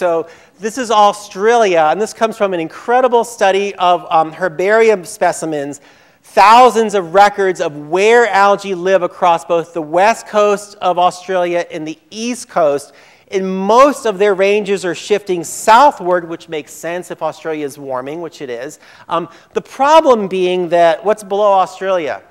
So this is Australia, and this comes from an incredible study of um, herbarium specimens, thousands of records of where algae live across both the west coast of Australia and the east coast. And most of their ranges are shifting southward, which makes sense if Australia is warming, which it is. Um, the problem being that what's below Australia?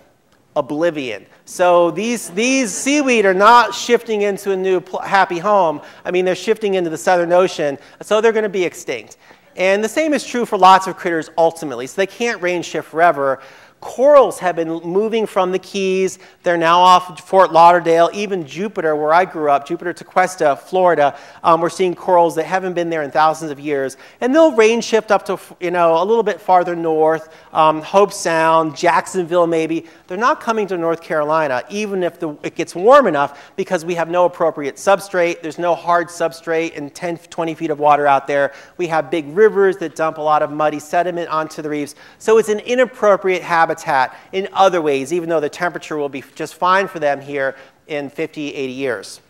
Oblivion. So these, these seaweed are not shifting into a new happy home. I mean, they're shifting into the Southern Ocean, so they're going to be extinct. And the same is true for lots of critters ultimately. So they can't range shift forever. Corals have been moving from the Keys. They're now off Fort Lauderdale. Even Jupiter, where I grew up, Jupiter Tequesta, Florida, um, we're seeing corals that haven't been there in thousands of years. And they'll range shift up to, you know, a little bit farther north, um, Hobe Sound, Jacksonville maybe. They're not coming to North Carolina, even if the, it gets warm enough, because we have no appropriate substrate. There's no hard substrate and 10, 20 feet of water out there. We have big rivers that dump a lot of muddy sediment onto the reefs. So it's an inappropriate habitat habitat in other ways, even though the temperature will be just fine for them here in 50, 80 years.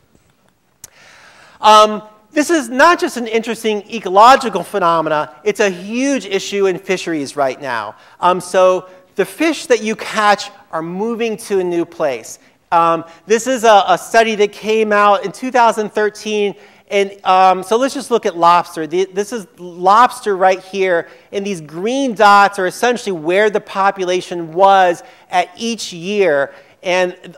Um, this is not just an interesting ecological phenomena, it's a huge issue in fisheries right now. Um, so the fish that you catch are moving to a new place. Um, this is a, a, study that came out in 2013 and um, so let's just look at lobster. The, this is lobster right here, and these green dots are essentially where the population was at each year. And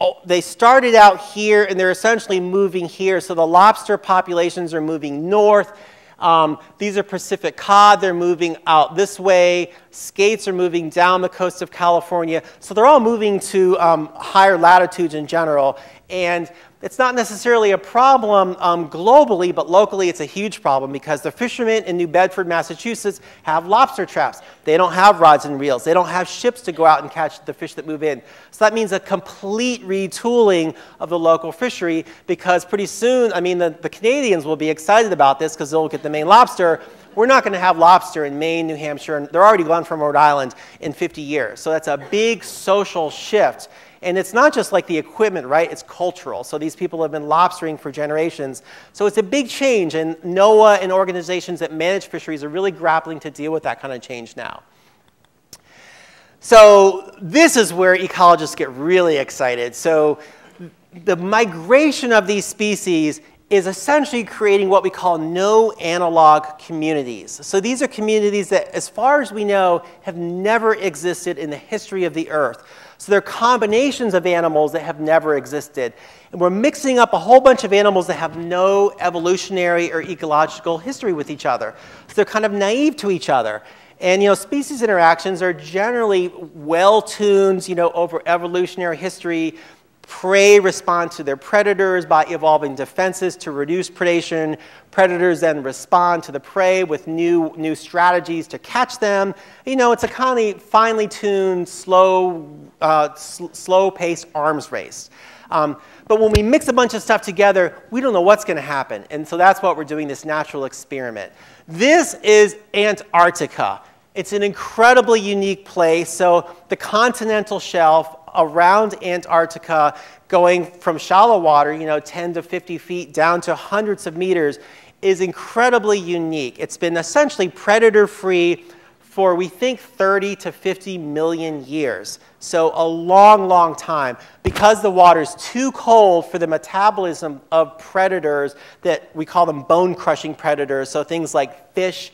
oh, they started out here, and they're essentially moving here. So the lobster populations are moving north. Um, these are Pacific cod. They're moving out this way. Skates are moving down the coast of California. So they're all moving to um, higher latitudes in general. And it's not necessarily a problem um, globally, but locally it's a huge problem because the fishermen in New Bedford, Massachusetts have lobster traps. They don't have rods and reels. They don't have ships to go out and catch the fish that move in. So that means a complete retooling of the local fishery because pretty soon, I mean, the, the Canadians will be excited about this because they'll get the Maine lobster. We're not going to have lobster in Maine, New Hampshire, and they're already gone from Rhode Island in 50 years. So that's a big social shift and it's not just like the equipment, right? It's cultural. So these people have been lobstering for generations. So it's a big change, and NOAA and organizations that manage fisheries are really grappling to deal with that kind of change now. So this is where ecologists get really excited. So the migration of these species is essentially creating what we call no analog communities. So these are communities that, as far as we know, have never existed in the history of the Earth. So they're combinations of animals that have never existed. And we're mixing up a whole bunch of animals that have no evolutionary or ecological history with each other. So they're kind of naive to each other. And you know, species interactions are generally well-tuned, you know, over evolutionary history. Prey respond to their predators by evolving defenses to reduce predation. Predators then respond to the prey with new, new strategies to catch them. You know, it's a kind of finely tuned, slow, uh, sl slow-paced arms race. Um, but when we mix a bunch of stuff together, we don't know what's going to happen. And so that's what we're doing, this natural experiment. This is Antarctica. It's an incredibly unique place. So the continental shelf around Antarctica, going from shallow water, you know, 10 to 50 feet, down to hundreds of meters, is incredibly unique. It's been essentially predator-free for, we think, 30 to 50 million years. So a long, long time. Because the water is too cold for the metabolism of predators that we call them bone-crushing predators, so things like fish,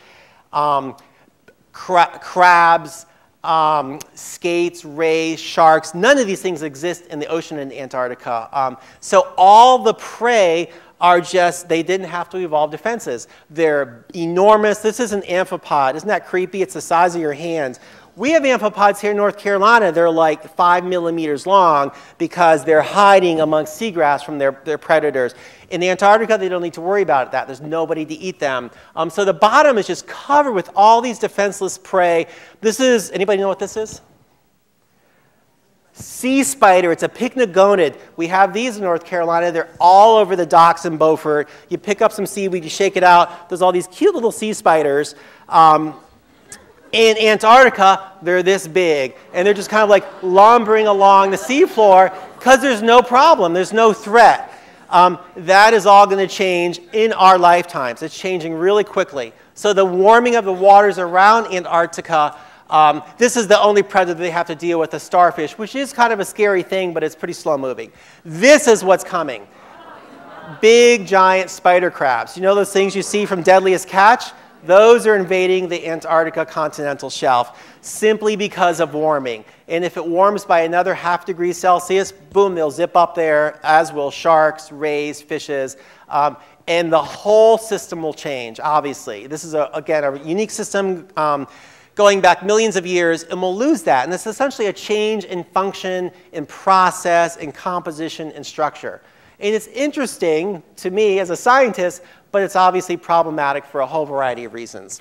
um, cra crabs, um, skates, rays, sharks, none of these things exist in the ocean in Antarctica. Um, so all the prey are just, they didn't have to evolve defenses. They're enormous. This is an amphipod. Isn't that creepy? It's the size of your hands. We have amphipods here in North Carolina. They're like five millimeters long because they're hiding amongst seagrass from their, their predators. In the Antarctica, they don't need to worry about that. There's nobody to eat them. Um, so the bottom is just covered with all these defenseless prey. This is, anybody know what this is? Sea spider, it's a pycnogonid. We have these in North Carolina. They're all over the docks in Beaufort. You pick up some seaweed, you shake it out. There's all these cute little sea spiders. Um, in Antarctica, they're this big, and they're just kind of like lumbering along the seafloor because there's no problem, there's no threat. Um, that is all going to change in our lifetimes. It's changing really quickly. So the warming of the waters around Antarctica, um, this is the only predator they have to deal with, the starfish, which is kind of a scary thing, but it's pretty slow moving. This is what's coming. Big, giant spider crabs. You know those things you see from Deadliest Catch? Those are invading the Antarctica continental shelf simply because of warming. And if it warms by another half degree Celsius, boom, they'll zip up there, as will sharks, rays, fishes. Um, and the whole system will change, obviously. This is, a, again, a unique system um, going back millions of years, and we'll lose that. And it's essentially a change in function, in process, in composition, and structure. And it's interesting to me as a scientist but it's obviously problematic for a whole variety of reasons.